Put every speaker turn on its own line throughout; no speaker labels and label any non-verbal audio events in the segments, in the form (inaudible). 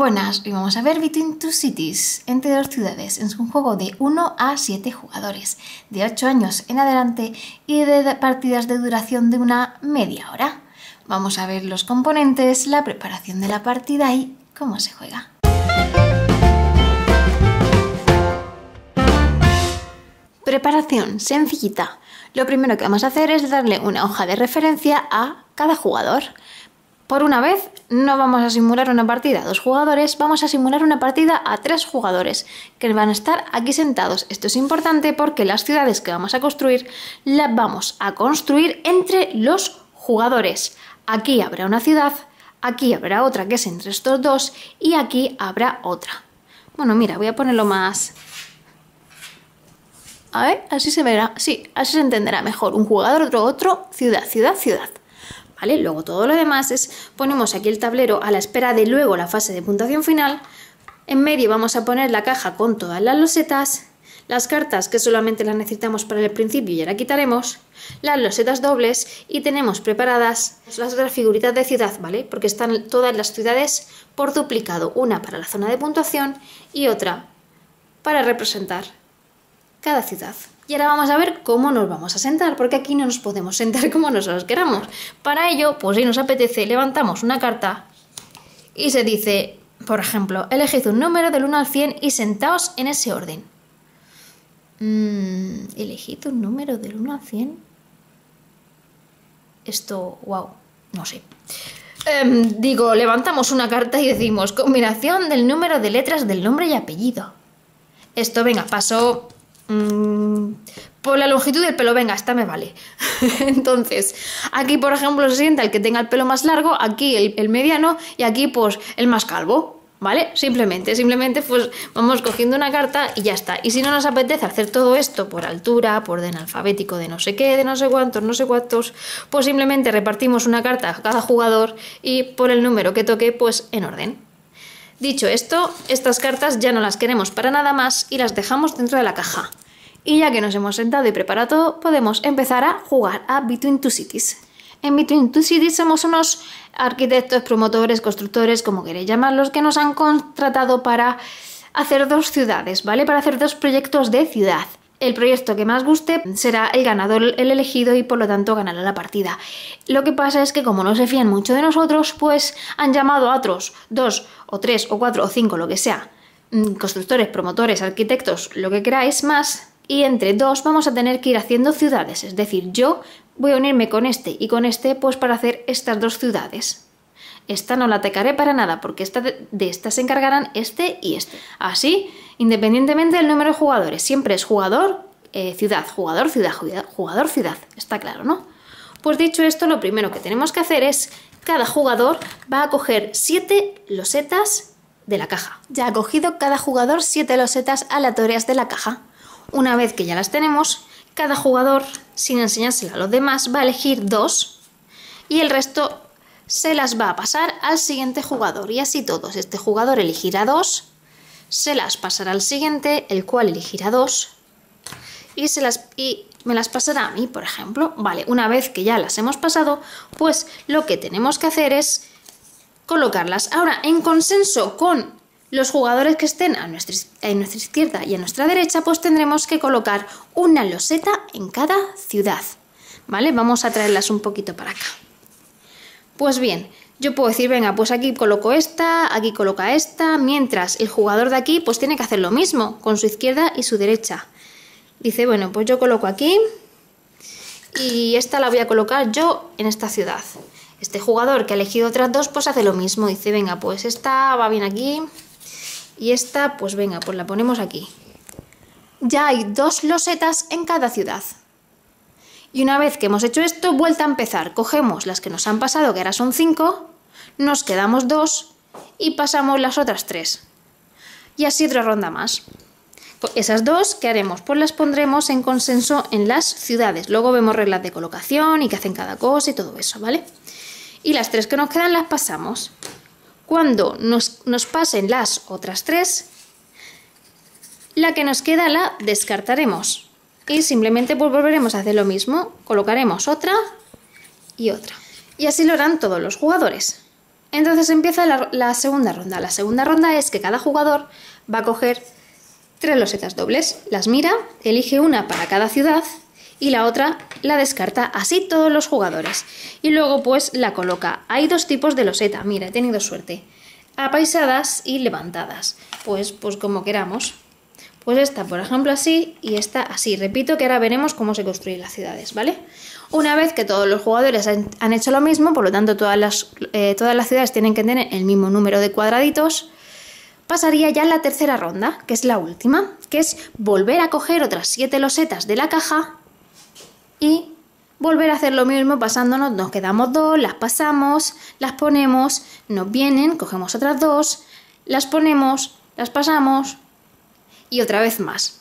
Buenas, hoy vamos a ver Between Two Cities, entre dos ciudades. Es un juego de 1 a 7 jugadores, de 8 años en adelante y de partidas de duración de una media hora. Vamos a ver los componentes, la preparación de la partida y cómo se juega. Preparación sencillita. Lo primero que vamos a hacer es darle una hoja de referencia a cada jugador. Por una vez, no vamos a simular una partida a dos jugadores, vamos a simular una partida a tres jugadores, que van a estar aquí sentados. Esto es importante porque las ciudades que vamos a construir las vamos a construir entre los jugadores. Aquí habrá una ciudad, aquí habrá otra que es entre estos dos y aquí habrá otra. Bueno, mira, voy a ponerlo más... A ver, así se verá, sí, así se entenderá mejor. Un jugador, otro, otro, ciudad, ciudad, ciudad. Luego todo lo demás es, ponemos aquí el tablero a la espera de luego la fase de puntuación final. En medio vamos a poner la caja con todas las losetas, las cartas que solamente las necesitamos para el principio ya la quitaremos, las losetas dobles y tenemos preparadas las otras figuritas de ciudad, ¿vale? Porque están todas las ciudades por duplicado, una para la zona de puntuación y otra para representar cada ciudad. Y ahora vamos a ver cómo nos vamos a sentar, porque aquí no nos podemos sentar como nosotros queramos. Para ello, pues si nos apetece, levantamos una carta y se dice, por ejemplo, elegid un número del 1 al 100 y sentaos en ese orden. Mm, elegid un número del 1 al 100. Esto, wow, no sé. Em, digo, levantamos una carta y decimos combinación del número de letras del nombre y apellido. Esto, venga, paso Mm, por la longitud del pelo, venga, esta me vale. (laughs) Entonces, aquí, por ejemplo, se sienta el que tenga el pelo más largo, aquí el, mediano y aquí, pues, el más calvo. ¿Vale? Simplemente, simplemente pues vamos cogiendo una carta y ya está. Y si no nos apetece hacer todo esto por altura, por orden alfabético de no sé qué, de no sé cuántos, no sé cuántos, pues simplemente repartimos una carta a cada jugador y por el número que toque, pues en orden. Dicho esto, estas cartas ya no las queremos para nada más y las dejamos dentro de la caja. Y ya que nos hemos sentado y preparado todo, podemos empezar a jugar a Between Two Cities. En Between Two Cities somos unos arquitectos, promotores, constructores, como queréis llamarlos, que nos han contratado para hacer dos ciudades, ¿vale? Para hacer dos proyectos de ciudad. El proyecto que más guste será el ganador, el elegido y por lo tanto ganará la partida. Lo que pasa es que como no se fían mucho de nosotros, pues han llamado a otros dos o tres o cuatro o cinco, lo que sea, mm, constructores, promotores, arquitectos, lo que queráis más, y entre dos vamos a tener que ir haciendo ciudades, es decir, yo voy a unirme con este y con este pues para hacer estas dos ciudades. Esta no la atacaré para nada porque esta de, esta se encargarán este y este. Así, independientemente del número de jugadores, siempre es jugador, eh, ciudad, jugador, ciudad, jugador, ciudad. Está claro, ¿no? Pues dicho esto, lo primero que tenemos que hacer es, cada jugador va a coger siete losetas de la caja. Ya ha cogido cada jugador siete losetas aleatorias de la caja. Una vez que ya las tenemos, cada jugador, sin enseñársela a los demás, va a elegir dos y el resto se las va a pasar al siguiente jugador. Y así todos. Este jugador elegirá dos, se las pasará al siguiente, el cual elegirá dos y, se las, y me las pasará a mí, por ejemplo. Vale, una vez que ya las hemos pasado, pues lo que tenemos que hacer es colocarlas ahora en consenso con los jugadores que estén a nuestra, nuestra izquierda y a nuestra derecha, pues tendremos que colocar una loseta en cada ciudad. ¿Vale? Vamos a traerlas un poquito para acá. Pues bien, yo puedo decir, venga, pues aquí coloco esta, aquí coloca esta, mientras el jugador de aquí pues tiene que hacer lo mismo con su izquierda y su derecha. Dice, bueno, pues yo coloco aquí y esta la voy a colocar yo en esta ciudad. Este jugador que ha elegido otras dos pues hace lo mismo. Dice, venga, pues esta va bien aquí, y esta, pues venga, pues la ponemos aquí. Ya hay dos losetas en cada ciudad. Y una vez que hemos hecho esto, vuelta a empezar. Cogemos las que nos han pasado, que ahora son cinco, nos quedamos dos y pasamos las otras tres. Y así otra ronda más. Esas dos, ¿qué haremos? Pues las pondremos en consenso en las ciudades. Luego vemos reglas de colocación y qué hacen cada cosa y todo eso, ¿vale? Y las tres que nos quedan las pasamos. Cuando nos, pasen las otras tres, la que nos queda la descartaremos. Y simplemente pues volveremos a hacer lo mismo. Colocaremos otra y otra. Y así lo harán todos los jugadores.
Entonces empieza la, la segunda ronda. La segunda ronda es que cada jugador va a coger tres losetas dobles, las mira, elige una para cada ciudad y la otra la descarta así todos los jugadores. Y luego pues la coloca. Hay dos tipos de loseta, mira, he tenido suerte. Apaisadas y levantadas. Pues, pues como queramos. Pues esta, por ejemplo, así y esta así. Repito que ahora veremos cómo se construyen las ciudades, ¿vale? Una vez que todos los jugadores han, hecho lo mismo, por lo tanto todas las, eh, todas las ciudades tienen que tener el mismo número de cuadraditos, pasaría ya la tercera ronda, que es la última, que es volver a coger otras siete losetas de la caja y volver a hacer lo mismo pasándonos, nos quedamos dos, las pasamos, las ponemos, nos vienen, cogemos otras dos, las ponemos, las pasamos y otra vez más.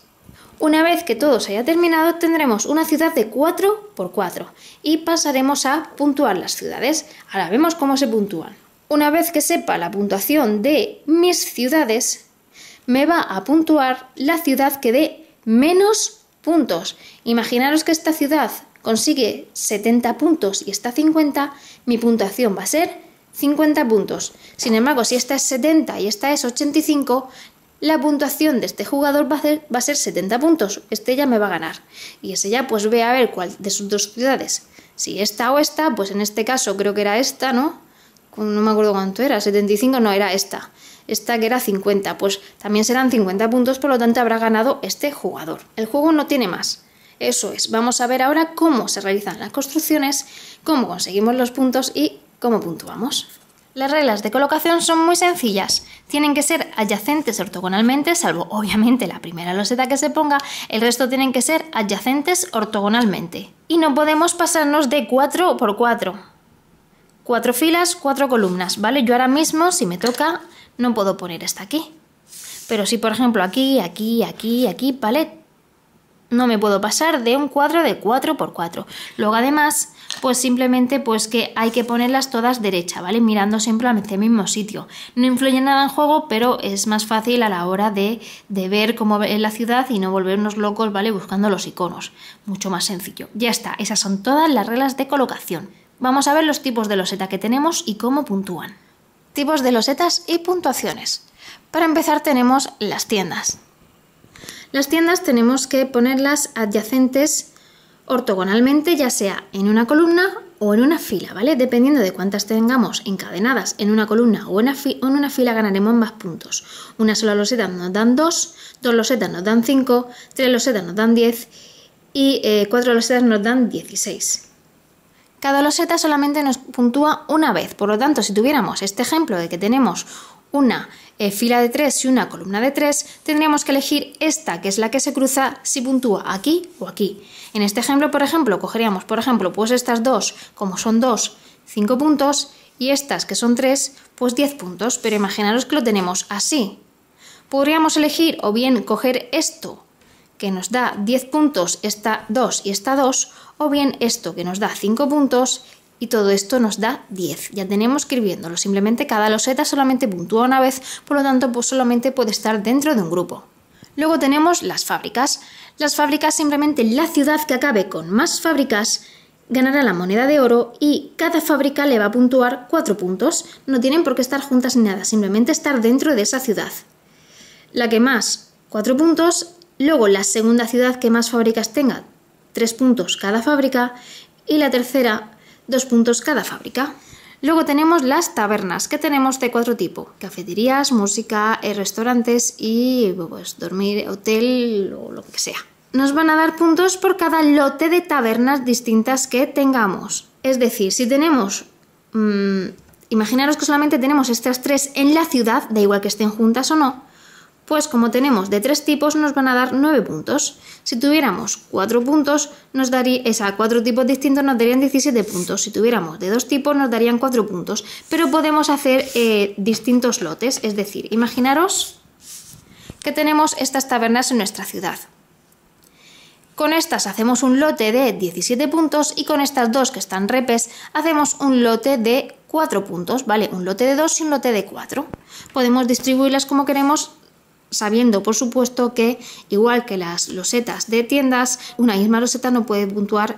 Una vez que todo se haya terminado, tendremos una ciudad de 4 por 4 y pasaremos a puntuar las ciudades. Ahora vemos cómo se puntúan. Una vez que sepa la puntuación de mis ciudades, me va a puntuar la ciudad que dé menos puntos. Imaginaros que esta ciudad consigue 70 puntos y esta 50, mi puntuación va a ser 50 puntos. Sin embargo, si esta es 70 y esta es 85, la puntuación de este jugador va a, ser, va a ser 70 puntos. Este ya me va a ganar. Y ese ya pues ve a ver cuál de sus dos ciudades. Si esta o esta, pues en este caso creo que era esta, ¿no? No me acuerdo cuánto era, 75 no, era esta. Esta que era 50, pues también serán 50 puntos, por lo tanto habrá ganado este jugador. El juego no tiene más. Eso es, vamos a ver ahora cómo se realizan las construcciones, cómo conseguimos los puntos y cómo puntuamos. Las reglas de colocación son muy sencillas. Tienen que ser adyacentes ortogonalmente, salvo obviamente la primera loseta que se ponga, el resto tienen que ser adyacentes ortogonalmente. Y no podemos pasarnos de 4 por 4. Cuatro filas, cuatro columnas, ¿vale? Yo ahora mismo, si me toca, no puedo poner esta aquí. Pero si, por ejemplo, aquí, aquí, aquí, aquí, ¿vale? No me puedo pasar de un cuadro de 4 por 4. Luego además, pues simplemente pues que hay que ponerlas todas derecha, ¿vale? Mirando siempre al mismo sitio. No influye nada en juego, pero es más fácil a la hora de, de ver cómo es la ciudad y no volvernos locos, ¿vale? Buscando los iconos. Mucho más sencillo. Ya está, esas son todas las reglas de colocación. Vamos a ver los tipos de loseta que tenemos y cómo puntúan. Tipos de losetas y puntuaciones. Para empezar tenemos las tiendas. Las tiendas tenemos que ponerlas adyacentes ortogonalmente, ya sea en una columna o en una fila, ¿vale? Dependiendo de cuántas tengamos encadenadas en una columna o en una, fila ganaremos más puntos. Una sola loseta nos dan 2, dos losetas nos dan 5, tres losetas nos dan 10 y eh, cuatro losetas nos dan 16. Cada loseta solamente nos puntúa una vez, por lo tanto, si tuviéramos este ejemplo de que tenemos una eh, fila de 3 y una columna de 3, tendríamos que elegir esta, que es la que se cruza si puntúa aquí o aquí. En este ejemplo, por ejemplo, cogeríamos, por ejemplo, pues estas dos, como son 2, 5 puntos, y estas, que son 3, pues 10 puntos, pero imaginaros que lo tenemos así. Podríamos elegir o bien coger esto, que nos da 10 puntos, esta 2 y esta 2, o bien esto, que nos da 5 puntos, y todo esto nos da 10. Ya tenemos que ir viéndolo. Simplemente cada loseta solamente puntúa una vez, por lo tanto, pues solamente puede estar dentro de un grupo. Luego tenemos las fábricas. Las fábricas simplemente la ciudad que acabe con más fábricas ganará la moneda de oro y cada fábrica le va a puntuar 4 puntos. No tienen por qué estar juntas ni nada, simplemente estar dentro de esa ciudad. La que más 4 puntos, luego la segunda ciudad que más fábricas tenga 3 puntos cada fábrica y la tercera dos puntos cada fábrica. Luego tenemos las tabernas, que tenemos de cuatro tipos: cafeterías, música, eh, restaurantes y pues, dormir, hotel o lo que sea. Nos van a dar puntos por cada lote de tabernas distintas que tengamos. Es decir, si tenemos. Mmm, imaginaros que solamente tenemos estas tres en la ciudad, da igual que estén juntas o no, pues como tenemos de tres tipos nos van a dar nueve puntos. Si tuviéramos cuatro puntos, nos daría, esa cuatro tipos distintos nos darían 17 puntos. Si tuviéramos de dos tipos nos darían cuatro puntos. Pero podemos hacer eh, distintos lotes, es decir, imaginaros que tenemos estas tabernas en nuestra ciudad. Con estas hacemos un lote de 17 puntos y con estas dos que están repes hacemos un lote de 4 puntos, ¿vale? Un lote de 2 y un lote de 4. Podemos distribuirlas como queremos sabiendo por supuesto que igual que las losetas de tiendas, una misma loseta no puede puntuar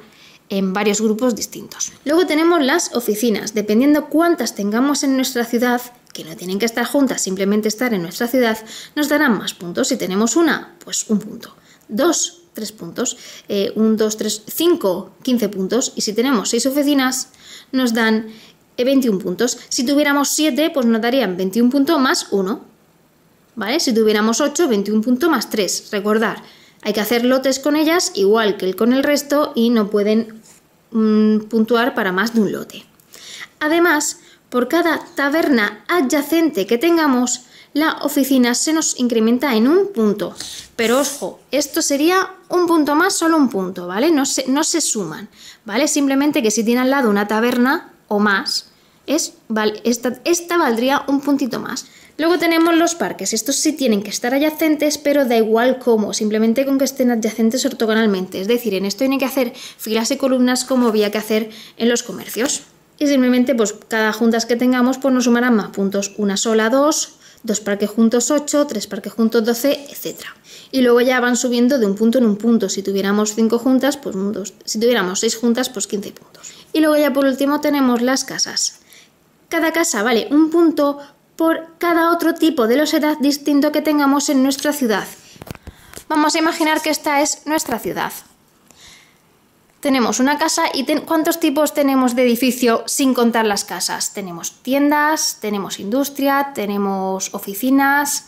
en varios grupos distintos. Luego tenemos las oficinas. Dependiendo cuántas tengamos en nuestra ciudad, que no tienen que estar juntas, simplemente estar en nuestra ciudad, nos darán más puntos. Si tenemos una, pues un punto. Dos, tres puntos. Eh, un, dos, tres, cinco, quince puntos. Y si tenemos seis oficinas, nos dan 21 eh, puntos. Si tuviéramos 7, pues nos darían 21 puntos más 1. ¿Vale? Si tuviéramos 8, 21 puntos más 3. Recordar, hay que hacer lotes con ellas igual que con el resto y no pueden mm, puntuar para más de un lote. Además, por cada taberna adyacente que tengamos, la oficina se nos incrementa en un punto. Pero ojo, esto sería un punto más, solo un punto, ¿vale? No se, no se suman, ¿vale? Simplemente que si tiene al lado una taberna o más, es, esta, esta valdría un puntito más. Luego tenemos los parques. Estos sí tienen que estar adyacentes, pero da igual cómo, simplemente con que estén adyacentes ortogonalmente. Es decir, en esto tiene que hacer filas y columnas como había que hacer en los comercios. Y simplemente, pues cada juntas que tengamos, pues nos sumarán más puntos. Una sola, dos, dos parques juntos, ocho, tres parques juntos, doce, etc. Y luego ya van subiendo de un punto en un punto. Si tuviéramos cinco juntas, pues dos. Si tuviéramos seis juntas, pues 15 puntos. Y luego ya por último tenemos las casas. Cada casa vale un punto por cada otro tipo de losedad distinto que tengamos en nuestra ciudad. Vamos a imaginar que esta es nuestra ciudad. Tenemos una casa y ¿cuántos tipos tenemos de edificio sin contar las casas? Tenemos tiendas, tenemos industria, tenemos oficinas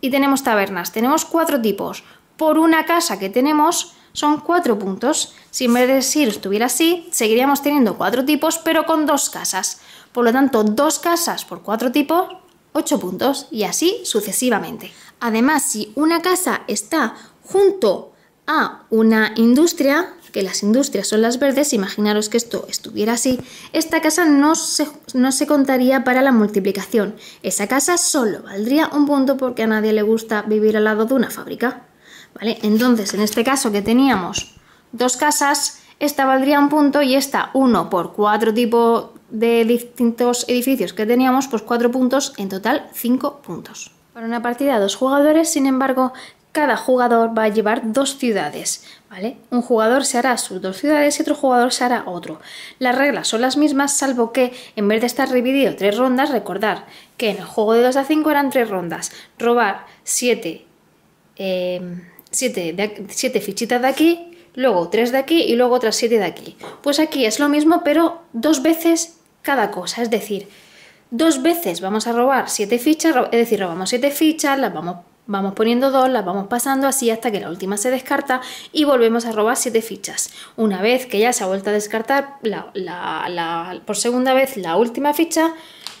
y tenemos tabernas. Tenemos cuatro tipos. Por una casa que tenemos son cuatro puntos. Si decir estuviera así, seguiríamos teniendo cuatro tipos, pero con dos casas. Por lo tanto, dos casas por cuatro tipos, ocho puntos y así sucesivamente. Además, si una casa está junto a una industria, que las industrias son las verdes, imaginaros que esto estuviera así, esta casa no se, no se contaría para la multiplicación. Esa casa solo valdría un punto porque a nadie le gusta vivir al lado de una fábrica. ¿Vale? Entonces, en este caso que teníamos dos casas, esta valdría un punto y esta uno por cuatro tipos de distintos edificios que teníamos, pues cuatro puntos, en total cinco puntos. Para una partida de dos jugadores, sin embargo, cada jugador va a llevar dos ciudades, ¿vale? Un jugador se hará sus dos ciudades y otro jugador se hará otro. Las reglas son las mismas, salvo que en vez de estar dividido tres rondas, recordar que en el juego de 2 a 5 eran tres rondas. Robar siete, eh, siete, siete fichitas de aquí, luego tres de aquí y luego otras siete de aquí. Pues aquí es lo mismo, pero dos veces cada cosa. Es decir, dos veces vamos a robar siete fichas, es decir, robamos siete fichas, las vamos, vamos poniendo dos, las vamos pasando así hasta que la última se descarta y volvemos a robar siete fichas. Una vez que ya se ha vuelto a descartar por segunda vez la última ficha,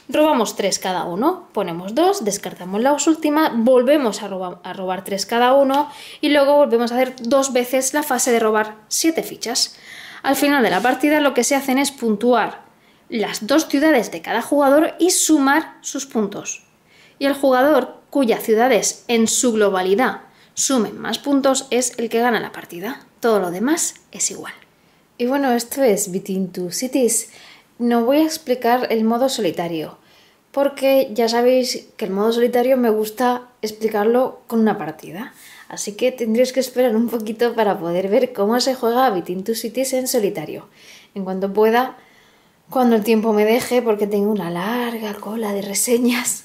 robamos tres cada uno, ponemos dos, descartamos la última, volvemos a robar, a robar tres cada uno y luego volvemos a hacer dos veces la fase de robar siete fichas. Al final de la partida lo que se hacen es puntuar las dos ciudades de cada jugador y sumar sus puntos. Y el jugador cuyas ciudades en su globalidad sumen más puntos es el que gana la partida. Todo lo demás es igual. Y bueno, esto es Between Two Cities. No voy a explicar el modo solitario, porque ya sabéis que el modo solitario me gusta explicarlo con una partida. Así que tendréis que esperar un poquito para poder ver cómo se juega Between Two Cities en solitario. En cuanto pueda, cuando el tiempo me deje, porque tengo una larga cola de reseñas,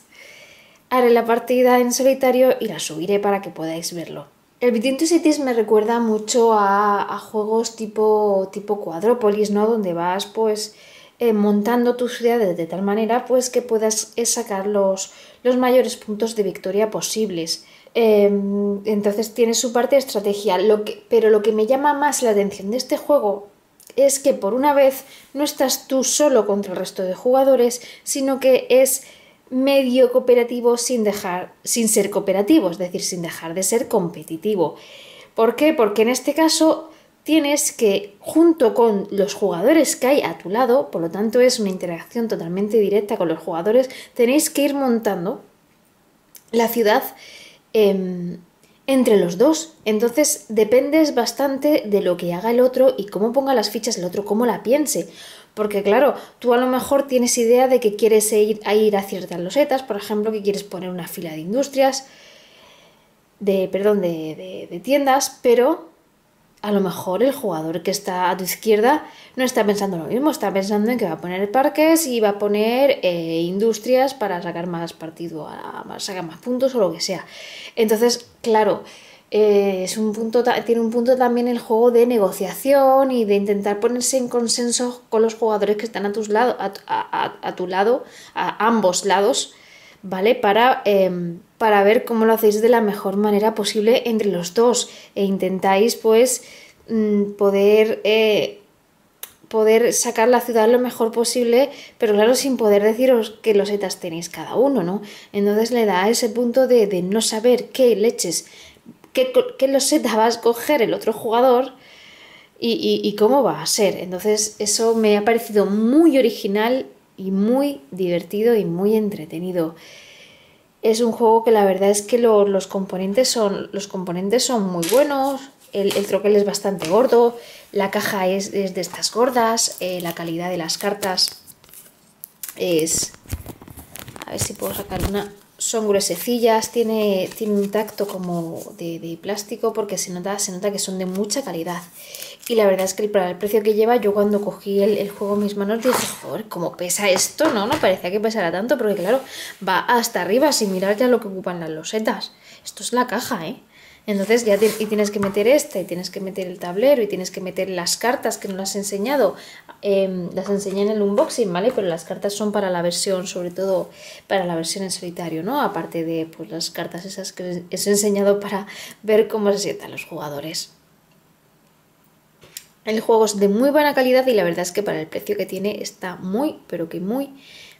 haré la partida en solitario y la subiré para que podáis verlo. El Between Two Cities me recuerda mucho a, juegos tipo, tipo Cuadrópolis, ¿no? Donde vas, pues, eh, montando tus ciudades de tal manera, pues, que puedas eh, sacar los, los mayores puntos de victoria posibles. Em, entonces tiene su parte de estrategia. Lo que, pero lo que me llama más la atención de este juego es que por una vez no estás tú solo contra el resto de jugadores, sino que es medio cooperativo sin dejar sin ser cooperativo, es decir, sin dejar de ser competitivo. ¿Por qué? Porque en este caso tienes que junto con los jugadores que hay a tu lado, por lo tanto es una interacción totalmente directa con los jugadores, tenéis que ir montando la ciudad em, entre los dos. Entonces dependes bastante de lo que haga el otro y cómo ponga las fichas el otro, cómo la piense. Porque claro, tú a lo mejor tienes idea de que quieres ir a, ir a ciertas losetas, por ejemplo, que quieres poner una fila de industrias, de, perdón, de, de tiendas, pero a lo mejor el jugador que está a tu izquierda no está pensando lo mismo, está pensando en que va a poner parques y va a poner eh, industrias para sacar más partido, a, sacar más puntos o lo que sea. Entonces, claro, eh, es un punto, tiene un punto también el juego de negociación y de intentar ponerse en consenso con los jugadores que están a, tus lado, a, tu lado, a ambos lados, ¿vale? Para, em, para ver cómo lo hacéis de la mejor manera posible entre los dos e intentáis pues mm, poder... Eh, poder sacar la ciudad lo mejor posible, pero claro, sin poder deciros qué losetas tenéis cada uno, ¿no? Entonces le da ese punto de, de no saber qué leches qué, qué loseta va a escoger el otro jugador y, cómo va a ser. Entonces eso me ha parecido muy original y muy divertido y muy entretenido. Es un juego que la verdad es que los, componentes son, los componentes son muy buenos, el, troquel es bastante gordo, la caja es, de estas gordas, eh, la calidad de las cartas es... A ver si puedo sacar una son gruesecillas, tiene, tiene un tacto como de, plástico porque se nota, se nota que son de mucha calidad. Y la verdad es que para el precio que lleva, yo cuando cogí el, juego en mis manos dije, joder, ¿cómo pesa esto? No, no parecía que pesara tanto, porque claro, va hasta arriba sin mirar ya lo que ocupan las losetas. Esto es la caja, ¿eh? Entonces ya y tienes que meter esta, y tienes que meter el tablero, y tienes que meter las cartas que no las he enseñado. Em, las enseñé en el unboxing, ¿vale? Pero las cartas son para la versión, sobre todo para la versión en solitario, ¿no? Aparte de pues, las cartas esas que os he enseñado para ver cómo se sientan los jugadores. El juego es de muy buena calidad y la verdad es que para el precio que tiene está muy, pero que muy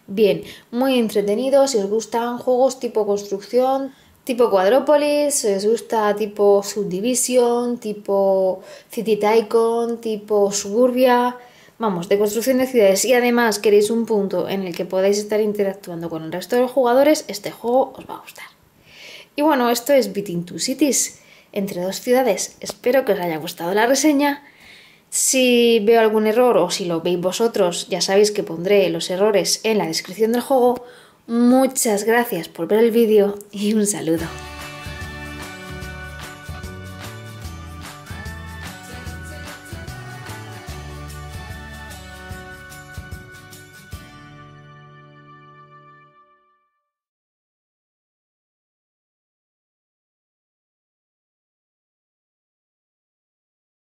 bien. Muy entretenido, si os gustan juegos tipo construcción, tipo Quadrópolis, si os gusta tipo Subdivision, tipo City Tycoon, tipo Suburbia, vamos, de construcción de ciudades y además queréis un punto en el que podáis estar interactuando con el resto de los jugadores, este juego os va a gustar. Y bueno, esto es Between Two Cities, entre dos ciudades. Espero que os haya gustado la reseña. Si veo algún error o si lo veis vosotros, ya sabéis que pondré los errores en la descripción del juego. Muchas gracias por ver el vídeo y un saludo.